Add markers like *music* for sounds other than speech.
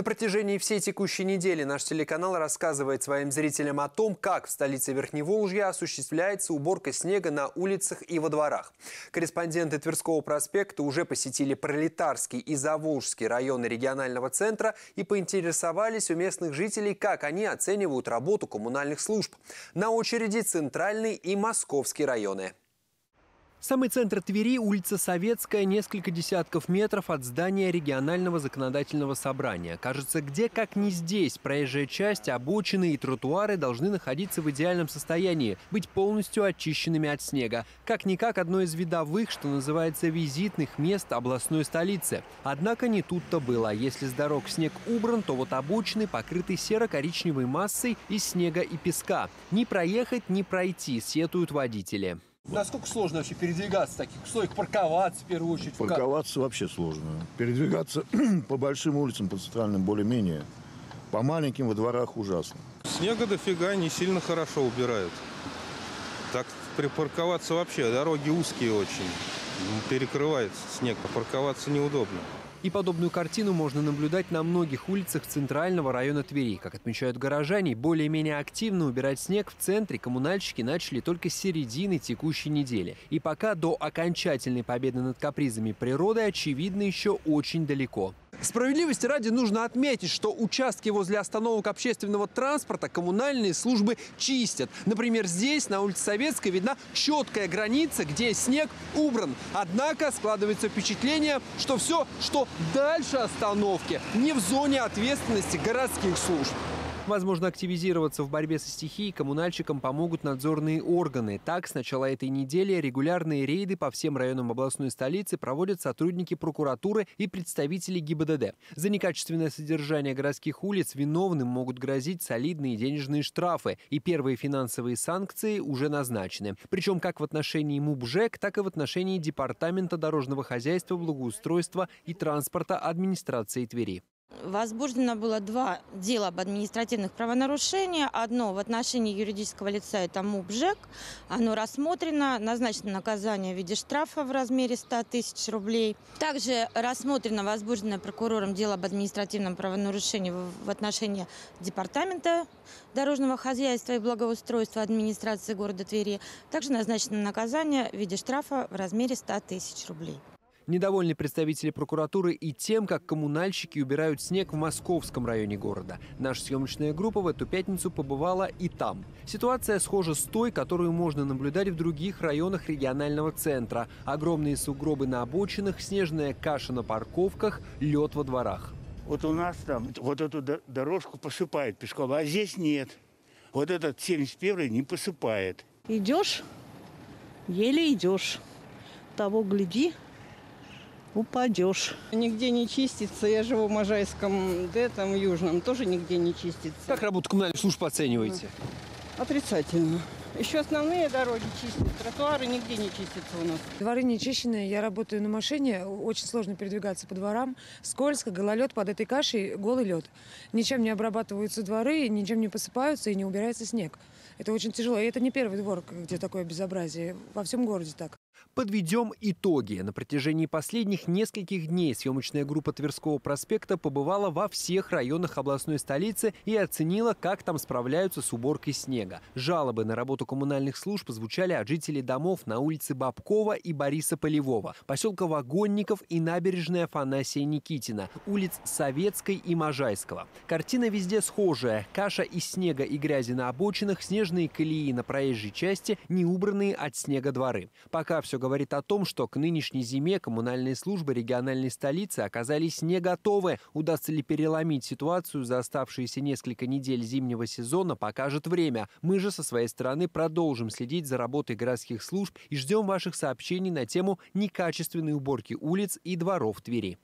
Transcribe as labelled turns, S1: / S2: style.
S1: На протяжении всей текущей недели наш телеканал рассказывает своим зрителям о том, как в столице Верхневолжья осуществляется уборка снега на улицах и во дворах. Корреспонденты Тверского проспекта уже посетили Пролетарский и Заволжский районы регионального центра и поинтересовались у местных жителей, как они оценивают работу коммунальных служб. На очереди Центральный и Московский районы.
S2: Самый центр Твери – улица Советская, несколько десятков метров от здания регионального законодательного собрания. Кажется, где как не здесь проезжая часть, обочины и тротуары должны находиться в идеальном состоянии, быть полностью очищенными от снега. Как-никак одно из видовых, что называется, визитных мест областной столицы. Однако не тут-то было. Если с дорог снег убран, то вот обочины покрыты серо-коричневой массой из снега и песка. Ни проехать, ни пройти, сетуют водители.
S3: Насколько сложно вообще передвигаться таких? Их парковаться в первую очередь?
S4: Парковаться вообще сложно. Передвигаться *clears throat* по большим улицам, по центральным более-менее. По маленьким во дворах ужасно.
S5: Снега дофига, не сильно хорошо убирают. Так припарковаться вообще, дороги узкие очень. Перекрывается снег, а парковаться неудобно.
S2: И подобную картину можно наблюдать на многих улицах центрального района Твери. Как отмечают горожане, более-менее активно убирать снег в центре коммунальщики начали только с середины текущей недели. И пока до окончательной победы над капризами природы, очевидно, еще очень далеко.
S1: Справедливости ради нужно отметить, что участки возле остановок общественного транспорта коммунальные службы чистят. Например, здесь, на улице Советской, видна четкая граница, где снег убран. Однако складывается впечатление, что все, что дальше остановки, не в зоне ответственности городских служб.
S2: Возможно, активизироваться в борьбе со стихией коммунальщикам помогут надзорные органы. Так, с начала этой недели регулярные рейды по всем районам областной столицы проводят сотрудники прокуратуры и представители ГИБДД. За некачественное содержание городских улиц виновным могут грозить солидные денежные штрафы, и первые финансовые санкции уже назначены. Причем как в отношении МУБЖЭК, так и в отношении Департамента дорожного хозяйства, благоустройства и транспорта администрации Твери.
S6: Возбуждено было два дела об административных правонарушениях. Одно в отношении юридического лица, это МУБЖЭК. Оно рассмотрено, назначено наказание в виде штрафа в размере 100 тысяч рублей. Также рассмотрено, возбуждено прокурором дело об административном правонарушении в отношении Департамента дорожного хозяйства и благоустройства администрации города Твери. Также назначено наказание в виде штрафа в размере 100 тысяч рублей.
S2: Недовольны представители прокуратуры и тем, как коммунальщики убирают снег в московском районе города. Наша съемочная группа в эту пятницу побывала и там. Ситуация схожа с той, которую можно наблюдать в других районах регионального центра. Огромные сугробы на обочинах, снежная каша на парковках, лед во дворах.
S7: Вот у нас там вот эту дорожку посыпает песком, а здесь нет. Вот этот 71 не посыпает.
S8: Идешь, еле идешь. Того гляди, упадешь.
S9: Нигде не чистится. Я живу в Можайском, да там Южном, тоже нигде не чистится.
S1: Как работу коммунальных служб оцениваете?
S9: Отрицательно. Еще основные дороги чистят, тротуары нигде не чистятся у нас.
S10: Дворы не чищенные, я работаю на машине, очень сложно передвигаться по дворам. Скользко, гололед под этой кашей, голый лед. Ничем не обрабатываются дворы, ничем не посыпаются и не убирается снег. Это очень тяжело. И это не первый двор, где такое безобразие. Во всем городе так.
S2: Подведем итоги. На протяжении последних нескольких дней съемочная группа Тверского проспекта побывала во всех районах областной столицы и оценила, как там справляются с уборкой снега. Жалобы на работу коммунальных служб звучали от жителей домов на улице Бабкова и Бориса Полевого, поселка Вагонников и набережная Афанасия Никитина, улиц Советской и Можайского. Картина везде схожая. Каша из снега и грязи на обочинах, снежные колеи на проезжей части, не убранные от снега дворы. Пока все говорит о том, что к нынешней зиме коммунальные службы региональной столицы оказались не готовы. Удастся ли переломить ситуацию за оставшиеся несколько недель зимнего сезона, покажет время. Мы же со своей стороны продолжим следить за работой городских служб и ждем ваших сообщений на тему некачественной уборки улиц и дворов Твери.